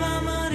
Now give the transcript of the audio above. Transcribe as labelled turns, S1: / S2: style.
S1: mama